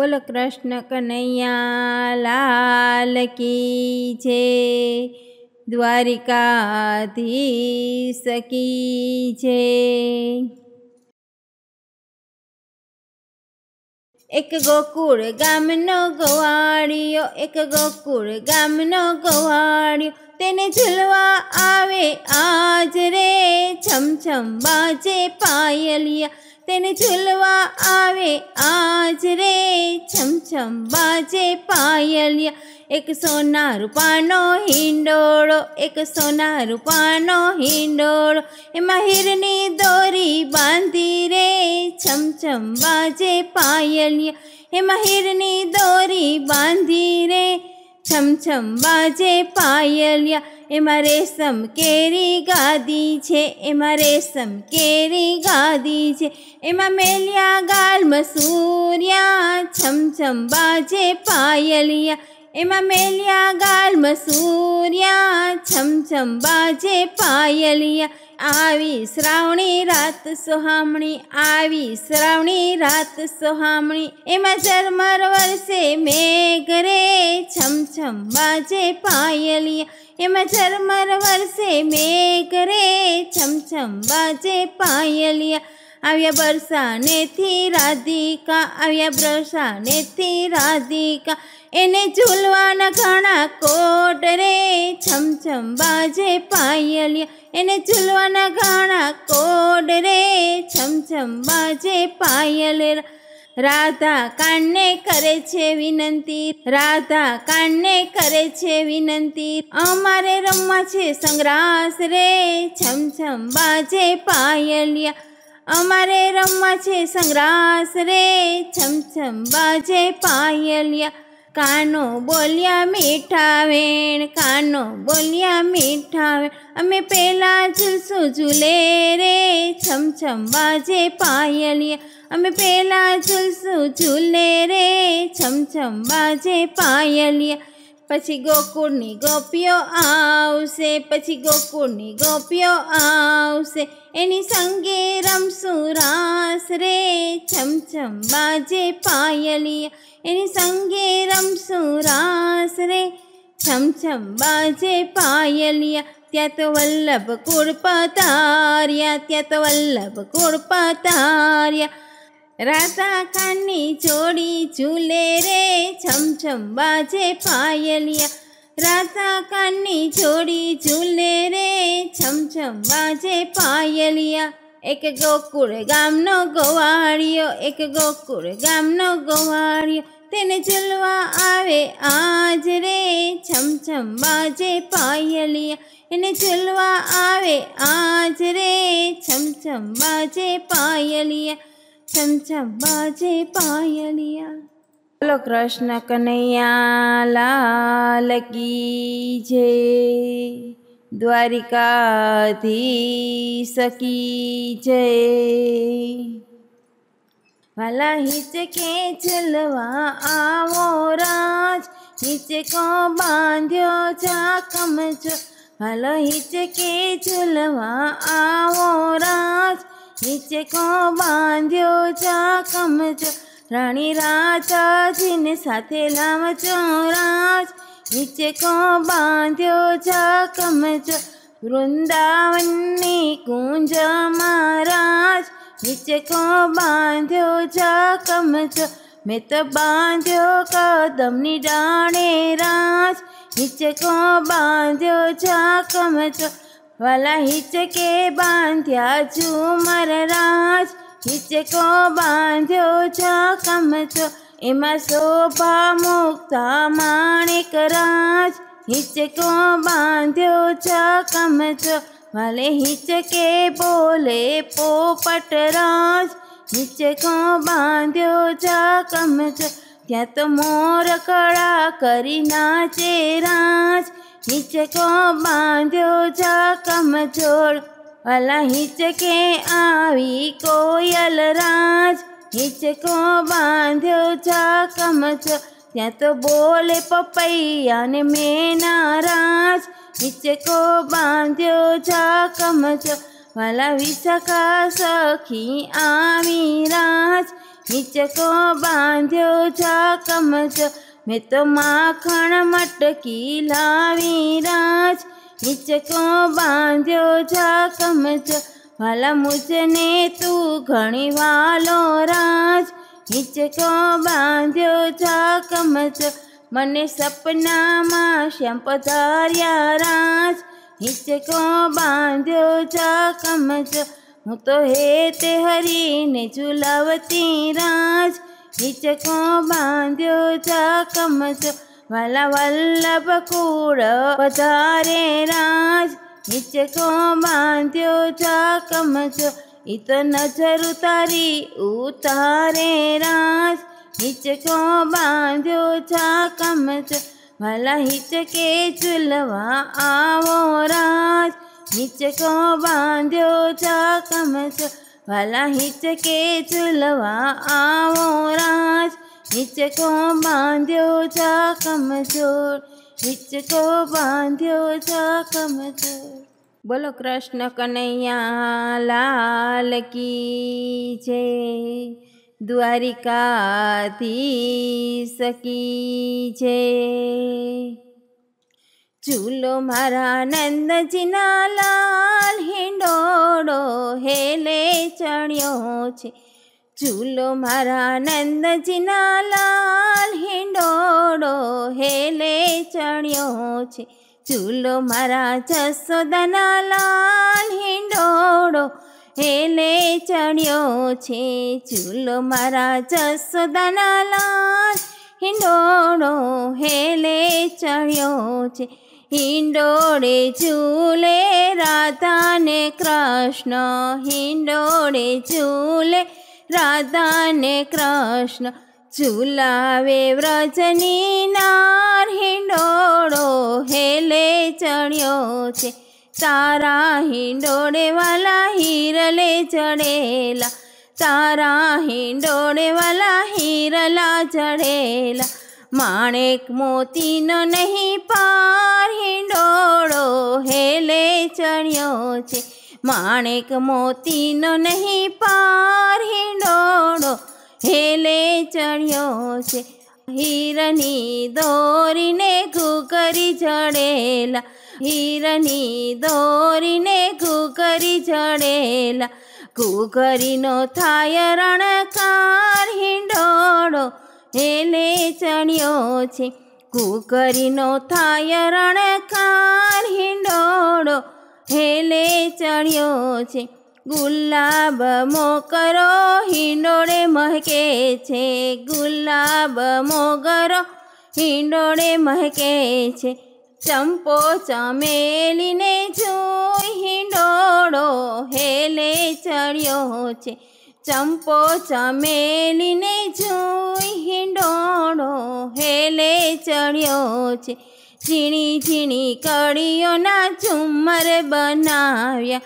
બોલો કૃષ્ણ કનૈયા, લાલ કી છે દ્વારિકાધીશ કી છે એક ગોકુળ ગામનો ગવાડિયો એક ગોકુળ ગામનો ગવાડિયો તેને ઝૂલવા આવે આજ રે છમ છમ બાજે પાયલિયા. તેને ઝૂલવા આવે આજ રે. છમ છમ બાજે પાયલિયા. એક સોના રૂપાનો હિંડોળો, એક સોના રૂપાનો હિંડોળો. એમાં હીરની દોરી બાંધી રે. છમ છમ બાજે પાયલિયા. એમાં હીરની દોરી બાંધી રે. છમ છમ બાજે પાયલિયા. એમાં રેશમ કેરી ગાદી છે, એમાં રેશમ કેરી ગાદી છે. એમાં મેલિયા ગાલ મસૂરિયા છમ છમ બાજે પાયલિયા. એમાં મેલિયા ગાલ મસૂરિયા છમ છમ બાજે પાયલિયા. આવી શ્રાવણી રાત સોહામણી, આવી શ્રાવણી રાત સોહામણી. એમાં ઝરમર વરસે મેઘ રે, છમ છમ બાજે પાયલિયા. એમાં ઝરમર વરસે મેઘ રે, છમ છમ બાજે પાયલિયા. આવ્યા બરસાનેથી રાધિકા, આવ્યા બરસાનેથી રાધિકા. એને ઝૂલવાના ઘણા કોટ રે. છમ છમ બાજે પાયલિયા. એને ઝૂલવાના ઘણા કોડ રે. છમ છમ બાજે પાયલ રાધા કાનને કરે છે વિનંતી. રાધા કાનને કરે છે વિનંતી. અમારે રમવા છે સંગ્રાસ રે. છમ છમ બાજે પાયલિયા. અમારે રમવા છે સંગ્રાસ રે. છમ છમ બાજે પાયલિયા. કાનો બોલ્યા મીઠા વેણ, કાનો બોલ્યા મીઠા વેણ. અમે પહેલાં ઝૂલશું ઝૂલે રે છમ બાજે પાયલિયા અમે પહેલાં ઝૂલશું ઝૂલે રે છમ બાજે પાયલિયા પછી ગોકુળની ગોપીઓ આવશે, પછી ગોકુળની ગોપીઓ આવશે. એની સંગે રમશું રાસ રે છમ છમ બાજે પાયલિયા એની સંગે રમશું રાસ રે છમ છમ બાજે પાયલિયા ત્યાં તો વલ્લભ કુળ પતાર્યા ત્યાં તો વલ્લભ કુળ પતાર્યા રાધા ખાનની જોડી ઝૂલે રે છમ છમ બાજે પાયલિયા. રાધા ખાનની જોડી ઝૂલે રે છમ છમ બાજે પાયલિયા. એક ગોકુળ ગામનો ગોવાળિયો, એક ગોકુળ ગામનો ગોવાળિયો. તેને ઝૂલવા આવે આજ રે છમ છમ બાજે પાયલિયા. એને ઝૂલવા આવે આજ રે છમ છમ બાજે પાયલિયા. છમ બાજે પાયલિયા બોલો કૃષ્ણ કનૈયા લાલ કી જય દ્વારિકાધી સકી જય વાલા હિચકે ચલવા આવો રાજ હિચકો બાંધ્યો ચાકમ છો વાલો હિચકે ચલવા આવો હિચકો બાંધ્યો ચાકમ છો રાણી રાજાજીને સાથે લાવજો રાજ. હિચકો બાંધ્યો ચાકમ છો વૃંદાવનની કુંજ મહારાજ હિચકો બાંધ્યો ચાકમ છો મેં તો બાંધ્યો કદમની ડાણે રાજ. હિચકો બાંધ્યો ચાકમ છો વાલા હિચકે બાંધ્યા ઝુમર રાજ, હિચકો બાંધ્યો ચાકમ કમચો એમાં શોભા મુક્તા માણેક રાજ, હિચકો બાંધ્યો ચાકમ કમચો વાલે હિચકે બોલે પોપટ રાજ, હિચકો બાંધ્યો ચાકમ કમચો ત્યાં તો મોર કળા કરી નાચે રાજ હિચકો બાંધ્યો ચાકમ છોડ વાલા હિચકે આવી કોયલ રાજ હિચકો બાંધ્યો ચાકમ છો ત્યાં તો બોલે પપૈયા ને મેના રાજ હિચકો બાંધ્યો ચાકમ છો વાલા વિશાખા સખી આવી રાજ હિંચકો બાંધ્યો જા કમચો મેં તો માખણ મટકી લાવી રાજ. નીચકો બાંધ્યો જા કમચો વાલા મુજને તું ઘણી વાલો રાજ. નીચકો બાંધ્યો જા કમચો મને સપનામાં શ્યામ પધાર્યા રાજ. નીચકો બાંધ્યો જા કમચો હું તો હે તે હરીને ઝુલાવતી રાજ. હિંચકો બાંધ્યો જા કમચો વાલા વલ્લભ કુળ પધારે રાજ. નીચકો બાંધ્યો જા કમચો ઈ તો નજર ઉતારી ઉતારે રાજ. નીચકો બાંધ્યો જા કમચો વાલા હિચકે ઝૂલવા આવો રાજ. નીચકો બાંધ્યો જા કમચો વાલા હિંચકે ઝૂલવા આવો રાજ. હિંચકો બાંધ્યો જા કમજોર. હિંચકો બાંધ્યો જા કમજોર. બોલો કૃષ્ણ કનૈયા, લાલ કી છે દ્વારિકાથી સકી છે ચૂલો મારા નંદજીના લાલ હિંડોડો હેલે ચણ્યો છે. ઝૂલો મારા નંદજીના લાલ હિંડોડો હેલે ચણ્યો છે. ઝૂલો મારા જસોદાના લાલ હિંડોડો હેલે ચણ્યો છે. ઝૂલો મારા જસોદાના લાલ હિંડોડો હેલે ચણ્યો છે. હિંડોળે ઝૂલે રાધાને કૃષ્ણ હિંડોળે ઝૂલે રાધાને કૃષ્ણ ઝુલાવે વ્રજની નાર હિંડોળો હેલે ચડ્યો છે તારા હિંડોળે વાલા હિરલે ચડેલા તારા હિંડોળે વાલા હિરલા ચડેલા માણેક મોતીનો નહીં પાર હિંડોળો હેલે ચડ્યો છે. માણેક મોતીનો નહીં પાર હિંડોળો હેલે ચણ્યો છે. હીરની દોરીને ઘૂકરી જડેલા, હીરની દોરીને ઘૂકરી જડેલા ઘૂકરીનો થાય રણકાર હિંડોળો હેલે ચડ્યો છે. કુકરીનો થાય રણકાર હિંડોળો હેલે ચડ્યો છે. ગુલાબ મોકરો હિંડોળે મહકે છે. ગુલાબ મોગરો હિંડોળે મહકે છે. ચંપો ચમેલીને જોઈ હિંડોળો હેલે ચડ્યો છે. ચંપો ચમેલીને જોઈ હિંડોળો હેલે ચડ્યો છે. ઝીણી ઝીણી કડીઓના ઝુમ્મર બનાવ્યા.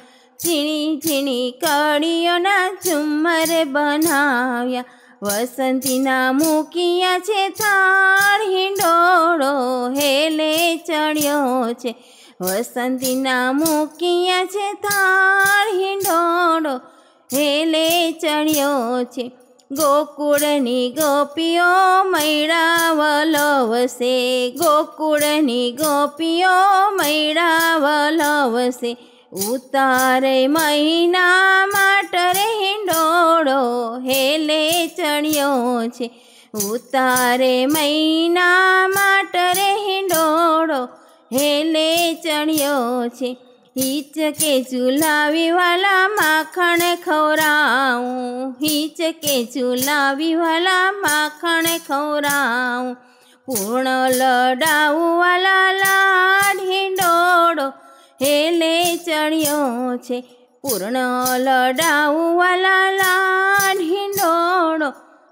ઝીણી ઝીણી કડીઓના ઝુમ્મર બનાવ્યા. વસંતીના મૂકિયા છે થાળ, હિંડોળો હેલે ચડ્યો છે. વસંતીના મૂકિયા છે થાળ, હિંડોળો હેલે ચડ્યો છે. ગોકુળની ગોપીઓ મૈડાવલવશે ગોકુળની ગોપીઓ મૈડાવલવશે ઉતારે મહિના માટરે હિંડોળો હેલે ચડ્યો છે. ઉતારે મહિના માટરે હિંડોળો હેલે ચડ્યો છે. હિચકે ચૂલાવી વાલા માખણ ખવરાવું હિચકે ચૂલાવી વાલા માખણ ખવરાવું પૂર્ણ લડાવું વાલા હિંડોળો. હેલે ચડ્યો છે. પૂર્ણ લડાવું વાલા હિંડોળો.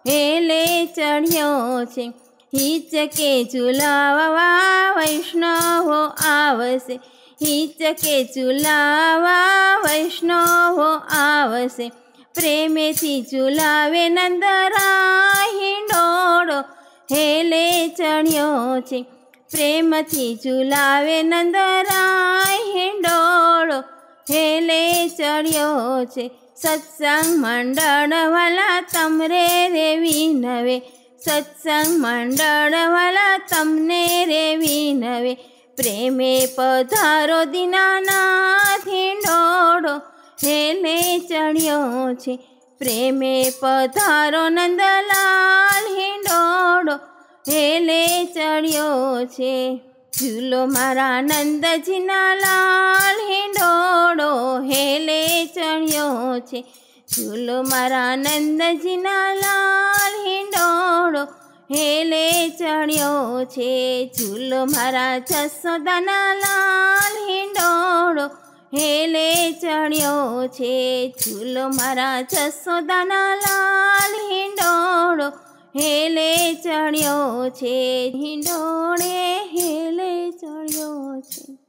હેલે ચડ્યો છે. હિચકે ચૂલાવા વૈષ્ણવો આવશે. હિચકે ચુલાવા વૈષ્ણવો આવશે. પ્રેમેથી ચુલાવે નંદરા હિંડોળો હેલે ચડ્યો છે. પ્રેમથી ચુલાવે નંદરાય હિંડોળો હેલે ચડ્યો છે. સત્સંગ મંડળ વાલા તમરે રેવી નવે. સત્સંગ મંડળ વાલા તમને રેવી વિનવે પ્રેમે પધારો દીનાનાથ ડોડો હેલે ચડ્યો છે. પ્રેમે પધારો નંદલાલ હિંડોડો હેલે ચડ્યો છે. ઝૂલો મારા નંદજીના લાલ હિંડોડો હેલે ચડ્યો છે. ઝૂલો મારા નંદજીના લાલ હિંડોળો હેલે ચડ્યો છે ઝૂલો મારા જસોદાના લાલ હિંડોળો. હેલે ચડ્યો છે ઝૂલો મારા જસોદાના લાલ હિંડોળો. હેલે ચડ્યો છે, હિંડોળે હેલે ચડ્યો છે.